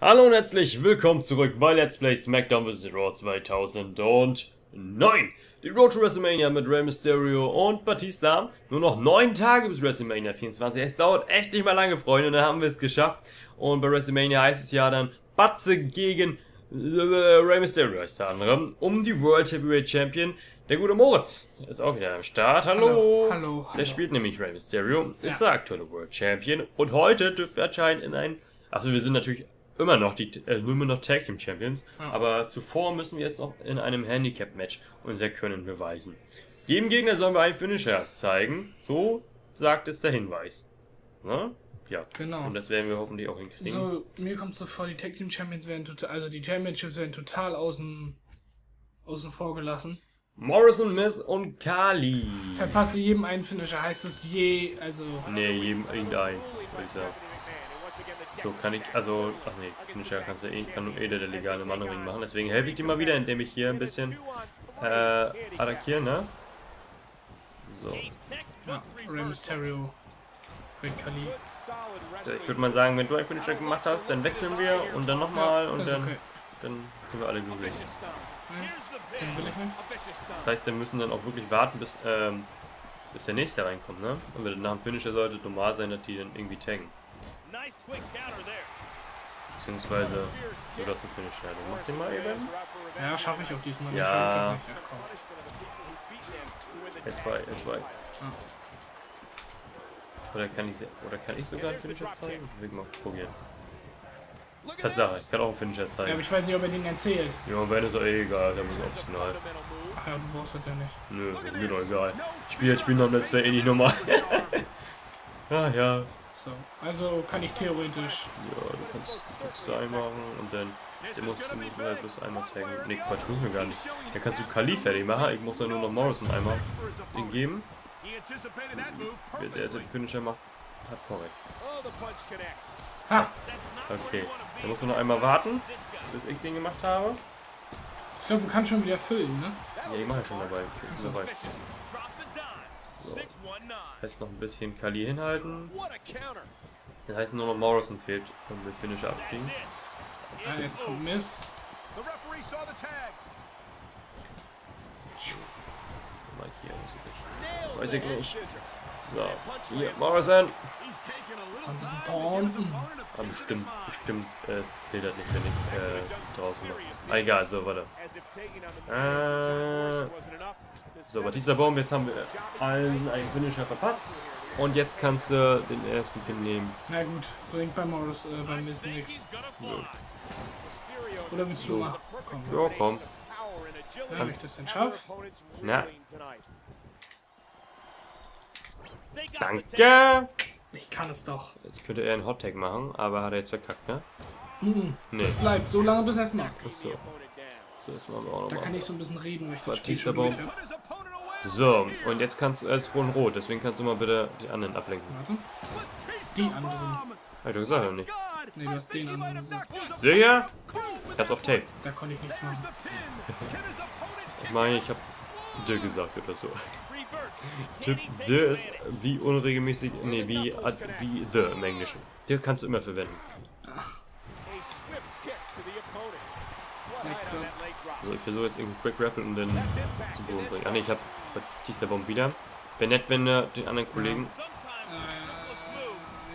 Hallo und herzlich willkommen zurück bei Let's Play SmackDown vs. Raw 2009. Die Road to WrestleMania mit Rey Mysterio und Batista. Nur noch 9 Tage bis WrestleMania 24. Es dauert echt nicht mal lange, Freunde, und dann haben wir es geschafft. Und bei WrestleMania heißt es ja dann Batze gegen äh, Rey Mysterio heißt der andere. Um die World Heavyweight Champion. Der gute Moritz ist auch wieder am Start. Hallo. Hallo, hallo, Der hallo. spielt nämlich Rey Mysterio, ist Ja. der aktuelle World Champion. Und heute dürfen wir anscheinend in ein. Achso, wir sind natürlich immer noch die äh, immer noch Tag Team Champions. Ja. Aber zuvor müssen wir jetzt noch in einem Handicap-Match unser Können beweisen. Jedem Gegner sollen wir einen Finisher zeigen. So sagt es der Hinweis. Ne? Ja. Genau. Und das werden wir hoffentlich auch hinkriegen. So, mir kommt so vor, die Tag Team Champions werden total, also die Championships werden total außen, außen vor gelassen. Morrison, Miss und Kali. Verpasse jedem einen Finisher, heißt es je, also, Nee, jedem irgendein, würde ich sagen. So kann ich, also, ach nee, Finisher kannst du eh, kann nur eh der legale Mannering machen. Deswegen helfe ich dir mal wieder, indem ich hier ein bisschen äh, attackiere, ne? So. ja, Mysterio, Kali. Ich würde mal sagen, wenn du einen Finisher gemacht hast, dann wechseln wir und dann nochmal und dann, okay. dann sind wir alle glücklich. Das heißt, wir müssen dann auch wirklich warten, bis, ähm, bis der nächste reinkommt, ne? Und wir- nach dem Finisher sollte normal sein, dass die dann irgendwie taggen. Beziehungsweise, so das ein Finisher. Dann mach den mal eben. Ja, schaffe ich auch diesmal nicht. Ja. Ich. Jetzt bei, jetzt bei. Oder kann ich, oder kann ich sogar einen Finisher zeigen? Ich will mal probieren. Tatsache, ich kann auch einen Finisher Ja, aber zeigen. ich weiß nicht, ob er den erzählt. Ja, wenn ist doch eh egal, der muss optional. Ach ja, du brauchst das ja nicht. Nö, ist mir doch egal. Ich spiele jetzt Spiel noch Let's Play eh nicht normal. ah ja. So, also kann ich theoretisch. Ja, du kannst, kannst da einmachen und dann. Der muss, der muss halt bloß einmal taggen. Ne, Quatsch, muss mir gar nicht. Dann kannst du Kali fertig machen. Ich muss dann nur noch Morrison einmal den geben. Der, der ist den Finisher macht, hat Vorrecht. Ha! Okay. Dann musst du noch einmal warten, bis ich den gemacht habe. Ich glaube, du kannst schon wieder füllen, ne? Ja, ich mache schon dabei. Ich bin dabei. So. Heißt noch ein bisschen Kali hinhalten. Das heißt nur noch Morrison fehlt, um den Finisher abkriegen. Ah, jetzt kommt Miss. Mal hier, weiß ich nicht. Weiß ich nicht. So. Hier, Morrison. Taunten. Ah, bestimmt, bestimmt, äh, es zählt halt nicht, wenn ich äh, draußen noch. Ah, egal, so, warte. Äh, so, Batista Baum, jetzt haben wir allen einen Finisher verpasst. Und jetzt kannst du den ersten Pin nehmen. Na gut, bringt bei Morris, äh, bei Miss nix. Oder willst du So. mal? Komm. Ja, komm. Ja, wenn ich das denn schaff. Na. Danke! Ich kann es doch. Jetzt könnte er einen Hot Tag machen, aber hat er jetzt verkackt, ne? Mhm. Nee. Bleibt so lange, bis er es macht. So. So, das machen wir auch Da kann nochmal. ich so ein bisschen reden, weil ich das Spiel schon durch. So, und jetzt kannst du, er ist von rot, deswegen kannst du mal bitte die anderen ablenken. Warte. Die anderen. Hab ich doch gesagt, oder nicht? Ne, du hast den anderen gesagt. Sicher? Ich hab's auf Tape. Da konnte ich nichts machen. Ich meine, ich hab D gesagt oder so. Tipp D ist wie unregelmäßig, nee, wie, ad- wie The im Englischen. D kannst du immer verwenden. So, ich versuche jetzt irgendwie Quick Rappel und dann zum Boden bringen. Ah ne, ich hab Batista Bomb wieder. Wäre nett, wenn äh, den anderen Kollegen. Äh,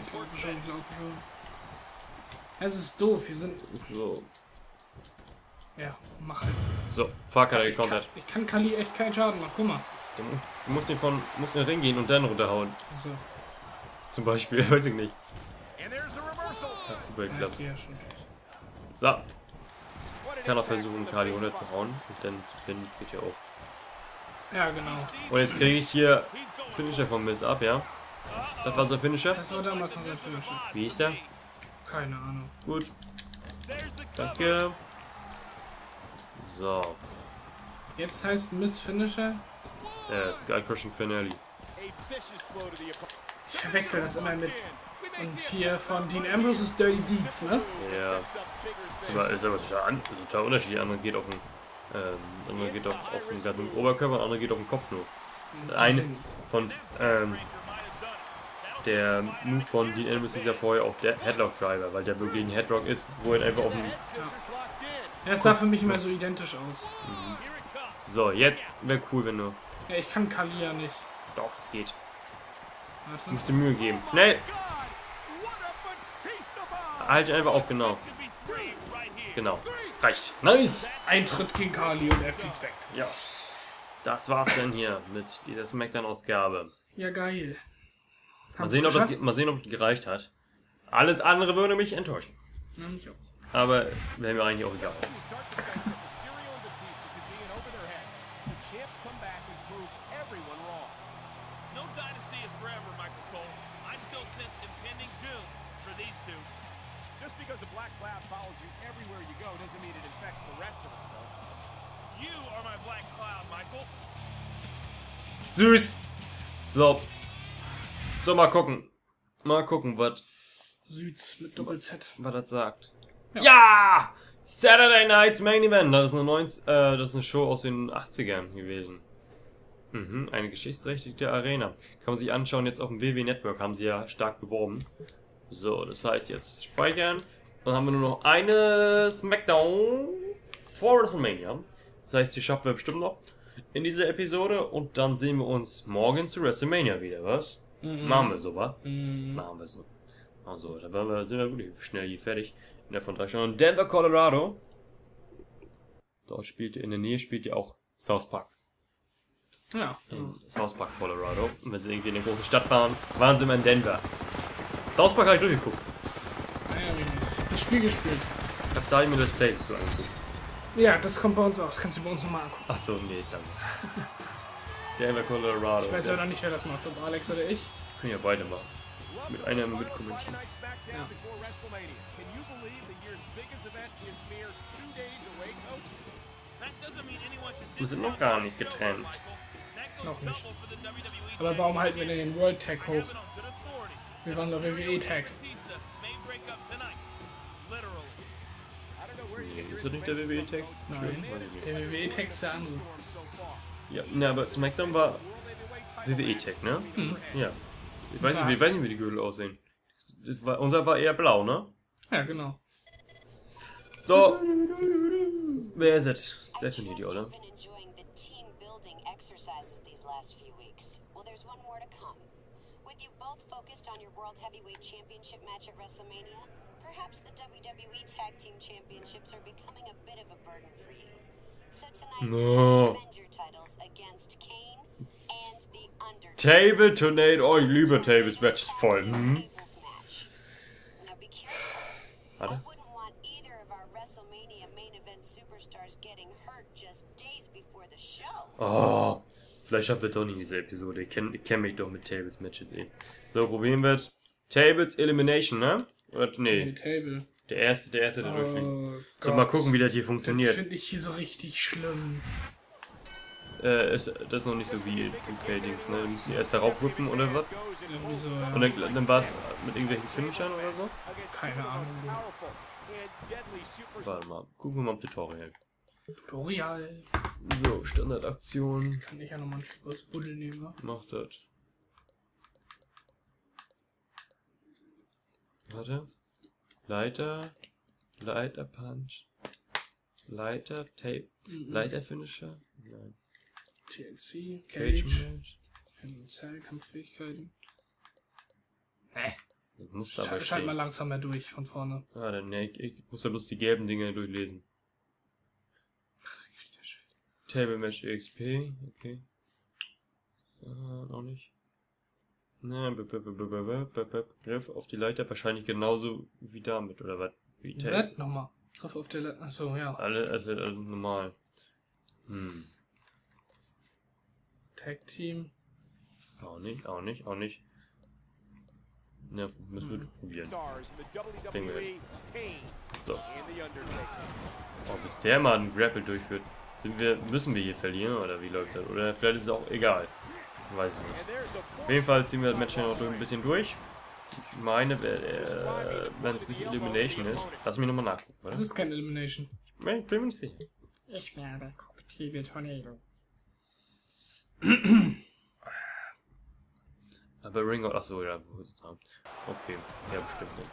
ich laufe schon, ich laufe schon. Es ist doof, wir sind. So, Ja, mach halt. so, fuck hat er Ich kann, gecountert. ich kann Kali echt keinen Schaden machen. Guck mal. Du musst den von, musst in den Ring gehen und dann runterhauen. Also, Zum Beispiel, weiß ich nicht. Super ja, ich ja schon. Tschüss. So, kann auch versuchen, Kali runterzuhauen. Und dann bin geht ja auch. Ja, genau. Und jetzt kriege ich hier Finisher von Miss ab, ja? Das war so Finisher? Das war damals unser Finisher. Wie ist der? Keine Ahnung. Gut. Danke. So. Jetzt heißt Miss Finisher. Äh, Sky Crushing Finale. Ich verwechsel das immer mit. Und hier von Dean Ambrose ist Dirty Deeds, ne? Ja. Aber, ist aber total, an, total unterschiedlich. Der andere geht auf den, ähm, der andere geht auf, auf den ganzen Oberkörper, der andere geht auf den Kopf nur. Der eine von, ähm, der Move von Dean Ambrose ist ja vorher auch der Headlock Driver, weil der wirklich ein Headlock ist, wo er einfach auf den. In. Ja, es sah für mich immer so identisch aus. Comes. So, jetzt wäre cool, wenn du. Ja, ich kann Kali ja nicht. Doch, es geht. Warte. Musst dir Mühe geben. Schnell! Halt einfach auf, genau. Genau. Reicht. Nice! Ein Tritt gegen Kali und er fliegt weg. Ja. Das war's denn hier mit dieser Smackdown-Ausgabe. Ja, geil. Mal sehen, ob das, mal sehen, ob das gereicht hat. Alles andere würde mich enttäuschen. Ja, mich auch. Aber wäre mir eigentlich auch egal. No dynasty is forever, Michael Cole. I still sense impending doom for these two. Just because a black cloud follows you everywhere you go doesn't mean it infects the rest of us, folks. You are my black cloud, Michael. Süß! So. So, mal gucken. Mal gucken, was Süds mit Doppel-Z. was das sagt. Ja. Ja! Saturday Night's Main Event. Das ist eine, 90, äh, das ist eine Show aus den 80ern gewesen. Mhm, eine geschichtsträchtige Arena. Kann man sich anschauen, jetzt auf dem WW Network haben sie ja stark beworben. So, das heißt jetzt speichern. Dann haben wir nur noch eine Smackdown vor WrestleMania. Das heißt, die schaffen wir bestimmt noch in dieser Episode. Und dann sehen wir uns morgen zu WrestleMania wieder, was? Machen wir so, wa? Mhm. Machen wir so. Also, da werden wir, sind wir wirklich schnell hier fertig. In der von drei Stunden. Denver, Colorado. Dort spielt in der Nähe spielt ihr auch South Park. Ja. In South Park, Colorado. Und wenn sie irgendwie in eine große Stadt fahren, waren sie immer in Denver. South Park habe ich durchgeguckt. Naja, hab das Spiel gespielt. Ich habe da mir das Play so angeguckt. Ja, das kommt bei uns auch. Das kannst du bei uns nochmal angucken. Achso, nee, danke. Denver, Colorado. Ich weiß aber noch nicht, wer das macht. Ob Alex oder ich. Können ja beide machen. Mit einer mit Friday kommentieren. Night SmackDown Ja. Wir sind noch gar nicht getrennt. Noch nicht. Aber warum halten wir denn den World Tag hoch? Wir waren doch WWE Tag. Your Ist das nicht der WWE Tag? Nein. Der WWE Tag ist der andere. Ja, ne, aber SmackDown war WWE Tech, ne? Mhm. Ja. Ich weiß nicht, wie, ich weiß nicht, wie die Gürtel aussehen. War, unser war eher blau, ne? Ja, genau. So. Wer ist es? Stephanie, die, oder? These last few weeks. Well, there's one more to come. With you both focused on your World Heavyweight Championship match at WrestleMania, perhaps the WWE Tag Team Championships are becoming a bit of a burden for you. So tonight, No. defend your titles against Kane and The Undertaker. Table Tornado. Oh, ich liebe Tables Matches voll. Hm? tables. Now be careful. I Warte. wouldn't want either of our WrestleMania main event superstars getting hurt just days before the show. Oh. Vielleicht schaffen wir doch nicht diese Episode. Ich kenne kenn mich doch mit Tables Matches eh. So, probieren wir es. Tables Elimination, ne? Oder, nee, Table. der erste, der erste, der durchfliegt. Oh, So, mal gucken, wie das hier Das funktioniert. finde ich hier so richtig schlimm. Äh, ist, das ist noch nicht so wie UK-Dings, ne? Du musst die erst darauf whippen oder was? Irgendwie so, Und dann, dann war es mit irgendwelchen Finishern oder so? Keine Ahnung. Warte mal, gucken wir mal im Tutorial. Tutorial. So, Standardaktion. Kann ich ja nochmal ein Stück aus Buddel nehmen, wa? Macht das. Warte. Leiter. Leiter Punch. Leiter Tape. Mhm. Leiter Finisher? Nein. TLC, Cage Cage, Match. Zell, Kampffähigkeiten. Das muss aber Schalt mal langsamer durch von vorne. Ah, dann, nee, ich, ich muss ja bloß die gelben Dinge durchlesen. Table Match EXP, okay. Äh, noch nicht. Ne, b- b- b- Griff auf die Leiter wahrscheinlich genauso wie damit, oder was? Wie Table. Was? Nochmal. Griff auf der Le Achso, ja. Alle, also, also normal. Hm. Tag Team. Auch nicht, auch nicht, auch nicht. Ne, müssen wir Hm. probieren. Ding WWE, Kane So. Oh, bis der mal einen Grapple durchführt, sind wir, müssen wir hier verlieren, oder wie läuft das? Oder vielleicht ist es auch egal. Ich weiß es nicht. Auf jeden Fall ziehen wir das Match noch ein bisschen durch. Ich meine, äh, wenn es nicht Elimination ist. Lass mich nochmal nachgucken, oder? Das ist kein Elimination. Nee, ich bin mir nicht sicher. Ich werde Cocktail Tornado. Aber Ring of... Achso, ja, wo ist es dran? Okay, ja, bestimmt nicht.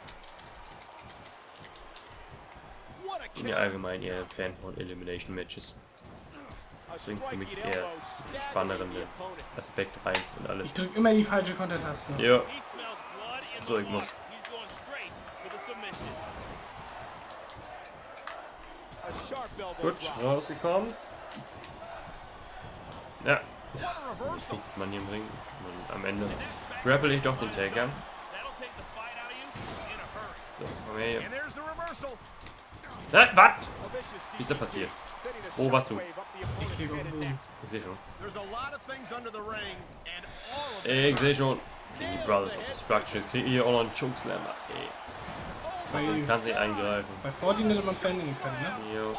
Ich bin ja allgemein eher ein Fan von Elimination Matches. Bringt für mich eher spannenderen. Aspekt rein und Ich alles. drück immer die falsche Kontertaste. Ja, So, ich muss- gut, rausgekommen. Ja, reversal. sieht man hier im Ring. Und am Ende grapple ich doch den Taker. That'll take the fight out of you in a hurry. So, komm her hier. Ah, was? Wie ist das passiert? Wo warst du? Ich sehe schon. Ich sehe schon. Die Brothers of Destruction kriegen hier auch noch einen Chokeslam. Ey, Bei, kann sie eingreifen. bei Fortin hätte man verhindern können, ne? Jo,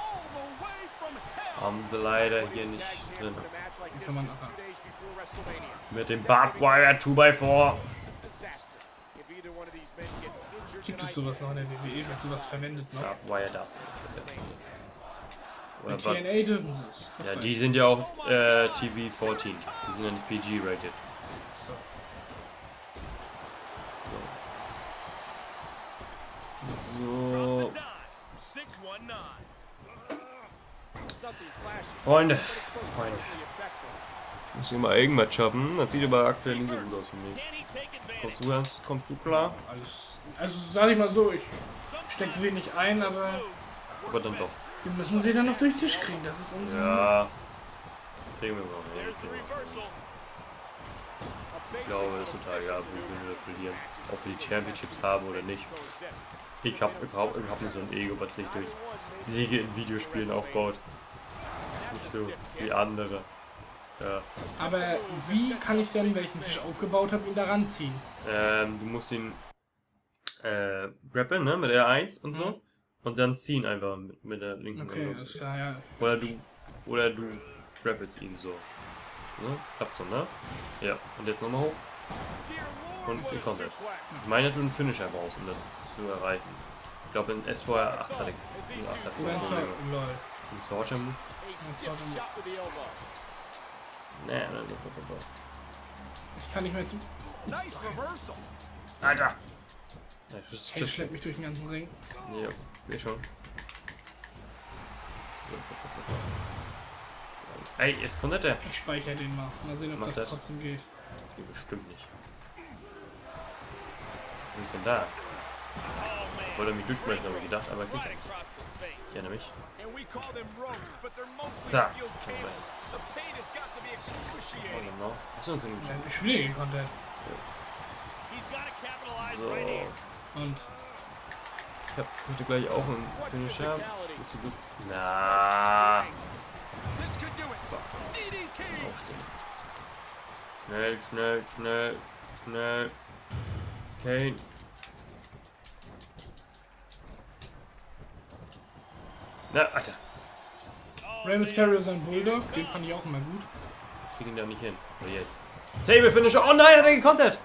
haben sie leider hier nicht drin. Die kann man. Mit dem Barbed Wire 2x4. Gibt es sowas noch in der WWE? Wird sowas verwendet noch? Wire das. Bei Oder Bar- TNA dürfen sie es. Das ja, die ich. sind ja auch äh, TV-14. Die sind ja nicht PG-rated. So. So, Dime. 619. Freunde, Freunde. Müssen wir mal irgendwas schaffen. Das sieht aber aktuell nicht so gut aus für mich. Kommst du, kommst du klar? Alles. Also sag ich mal so, ich steck wenig ein, aber Aber dann doch. wir müssen sie dann noch durch den Tisch kriegen. Das ist unser. Ja. Kriegen wir mal. Ich glaube, es ist total egal, wo wir verlieren. Ob wir die Championships haben oder nicht. Ich habe überhaupt ich hab nicht so ein Ego, was sich durch Siege in Videospielen aufbaut. Nicht so wie andere. Ja. Aber wie kann ich denn, den Tisch aufgebaut habe, ihn da ranziehen? Ähm, du musst ihn äh, grappeln, ne? Mit R1 und so. Mhm. Und dann ziehen einfach mit, mit der linken Okay, alles klar, ja. Oder du, oder du grappelst ihn so. Ne? Klappt so, ne? Ja. Und jetzt nochmal hoch. Und jetzt. Ich meine, du einen Finisher brauchst, um das zu erreichen. Ich glaube, in SVR 8 hatte ich. in 8 hatte ich Oder ein so Sor Probleme. Lol. Ein Sorger Move? Nee, nee, nee, nee. Ich kann nicht mehr zu. Nice reversal. Alter! Ja, Hey, tschüss. schleppt mich durch den ganzen Ring. Ja, seh schon. Ey, jetzt kommt der. Ich speichere den mal. Mal sehen, ob Mach das, das. trotzdem geht. Nee, bestimmt nicht. Was ist denn da? Ich wollte mich durchschmeißen, habe ich gedacht, aber geht Ich has got to be Oh, genau. Achso, das ist Ja, ein ich schon wieder gekontert. So. Und Ich hab heute gleich auch einen Finisher. Bist du das? Na. DDT. Aufstehen. Schnell, schnell, schnell, schnell. Kane. Na, Alter. Rey Mysterio sein Bulldog, den fand ich auch immer gut. Krieg ihn da nicht hin. Aber jetzt. Table Finisher. Oh nein, hat er gekontert.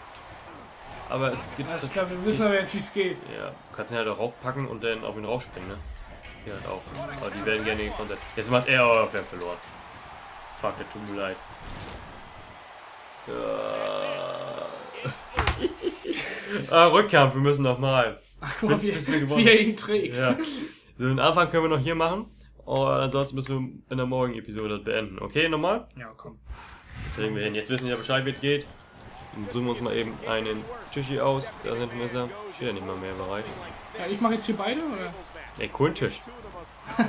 Aber es gibt. Alles klar, wir wissen aber jetzt, wie es geht. Ja, du kannst ihn halt auch raufpacken und dann auf ihn raufspringen, ne? Hier halt auch. Aber die werden gerne gekontert. Jetzt macht er, oh, wir haben verloren. Fuck, it tut mir leid. Ja. ah, Rückkampf, wir müssen nochmal. Ach, guck mal, Bis- wie, bis wie er ihn trägt. Ja. So, den Anfang können wir noch hier machen. Und ansonsten müssen wir in der morgigen Episode das beenden. Okay, nochmal? Ja, komm. Jetzt kriegen wir hin. Jetzt wissen wir ja Bescheid, wie es geht. Dann suchen wir uns mal eben einen Tischi aus. Da sind Messer. Steht ja nicht mal mehr bereit. Ja, ich mache jetzt hier beide, oder? Ey, coolen Tisch.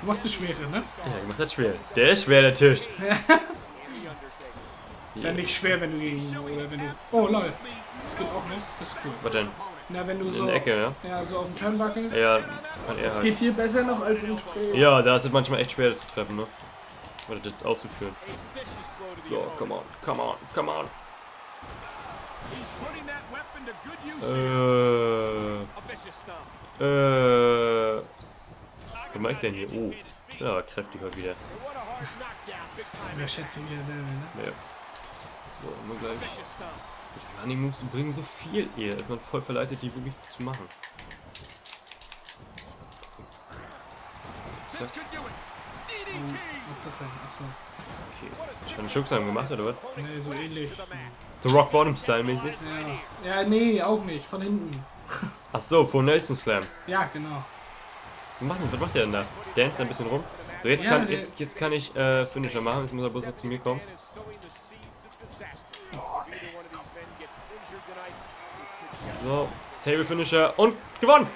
Du machst das Schwere, ne? Ja, ich mach das schwer. Der ist schwer, der Tisch. Ist ja nicht schwer, wenn du gegen. Oder wenn du. Oh, lol. Das geht auch nicht. Das ist cool. Was denn? Na, wenn du In so. der Ecke, ja? Ja, so auf dem Turnbuckle. Ja, Das halt. geht hier besser noch als im Trail. Ja, da ist es manchmal echt schwer, das zu treffen, ne? Oder das auszuführen. So, come on, come on, come on. Äh, äh. Was macht denn hier? Oh, ja, aber kräftig heute wieder. Time. Überschätze ihn wieder selber, ne? Ja. So, immer gleich. Running Moves bringen so viel eher, dass man voll verleitet, die wirklich zu machen. DDT. Was ist das denn? Achso. Okay. Schon einen Schucksam gemacht, oder was? Nee, so ähnlich. The Rock Bottom Style mäßig. Ja. ja, nee, auch nicht. Von hinten. Ach so, vor Nelson Slam. Ja, genau. Was macht, was macht der denn da? Dance ein bisschen rum. So, jetzt, Ja, kann, jetzt, jetzt kann ich äh, Finisher machen. Jetzt muss er bloß noch zu mir kommen. So, Table Finisher und gewonnen!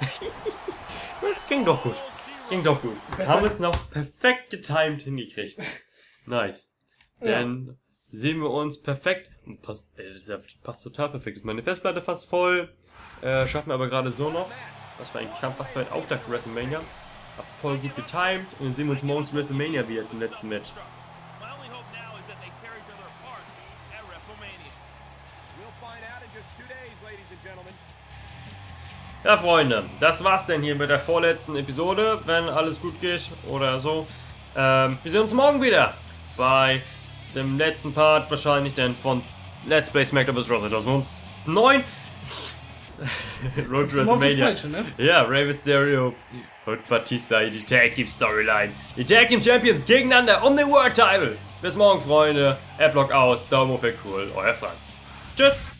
Ging doch gut. Ging doch gut. Besser- Haben es noch perfekt getimed hingekriegt. Nice. Dann sehen wir uns perfekt. Passt, ey, das ja- passt total perfekt. Ist meine Festplatte fast voll. Äh, schaffen wir aber gerade so noch. Was für ein Kampf, was für ein Auftakt für WrestleMania. Hab voll gut getimed. Und dann sehen wir uns morgens zu WrestleMania wieder zum letzten Match. Ja, Freunde, das war's denn hier mit der vorletzten Episode, wenn alles gut geht oder so. Ähm, wir sehen uns morgen wieder bei dem letzten Part, wahrscheinlich dann von Let's Play SmackDown vs. Raw 2009. Road to WrestleMania. Ne? Ja, Rey Mysterio und Batista, die Tag Team Storyline. Die Tag Team Champions gegeneinander um den World Title. Bis morgen, Freunde. Airlock aus, Daumen hoch, wäre cool. Euer Franz. Tschüss.